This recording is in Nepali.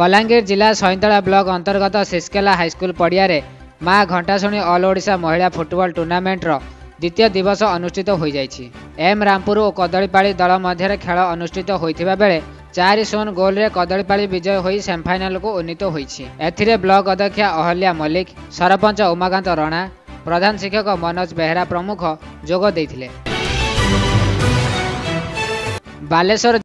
बलाङर जिल्ला सैन्त ब्लक अन्तर्गत सिस्केला हस्कुल परियर माटाशुणी अल्शा महिला फुटबल टुर्णामेन्ट र द्वितीय दिवस अनुष्ठित रामपुर एमरामपुर कदीपा दल खेला अनुष्ठित हुने चारिन् गोल्रे कदीपा विजय हुमिफानालको उन्नीत हुन्छ ब्लक अध्यक्ष अहल्या मल्लिक सरपंच उमाकान्त रणा प्रधान शिक्षक मनोज बेहरा प्रमुख बालेश्वर